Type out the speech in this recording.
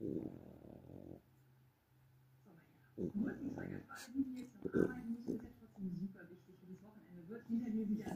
Wochenende. Wird hinter mir wieder